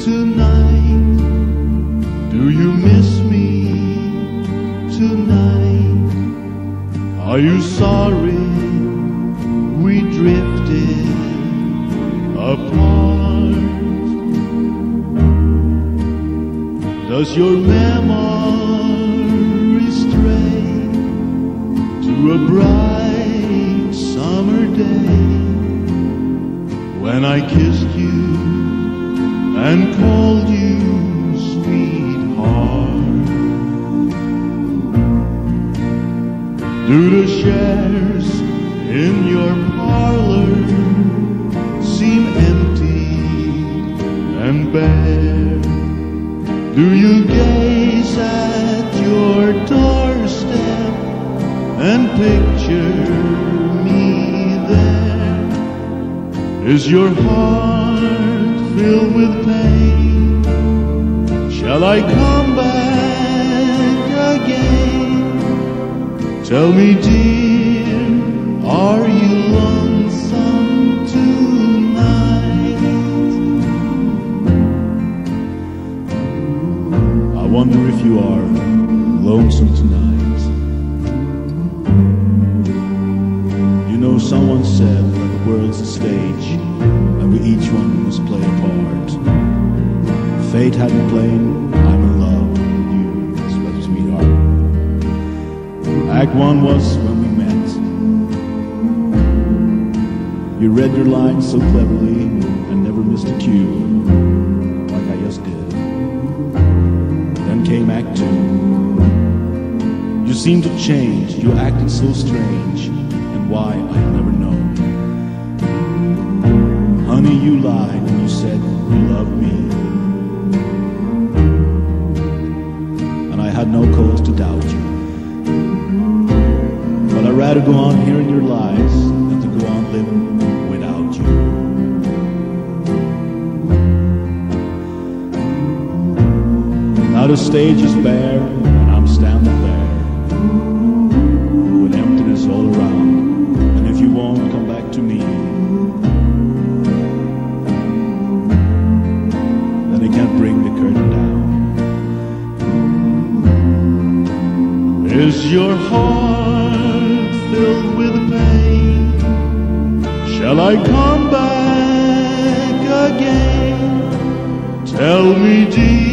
tonight? Do you miss me tonight? Are you sorry we drifted apart? Does your memory stray to a bright summer day when I kissed you? And called you sweetheart? Do the chairs in your parlor seem empty and bare? Do you gaze at your doorstep and picture me there? Is your heart filled with I come back again? Tell me, dear, are you lonesome tonight? I wonder if you are lonesome tonight. You know, someone said that the world's a stage and we each one must play a part. Fate had me playing, I'm in love with you, sweetheart. Act one was when we met. You read your lines so cleverly and never missed a cue, like I just did. Then came Act two. You seemed to change, you acted so strange, and why I never know. Honey, you lied when you said you loved me. No cause to doubt you. But I'd rather go on hearing your lies than to go on living without you. Now the stage is bare, and I'm standing there with emptiness all around. And if you won't come back to me, then I can't bring the curtain down. Is your heart filled with pain? Shall I come back again? Tell me, dear.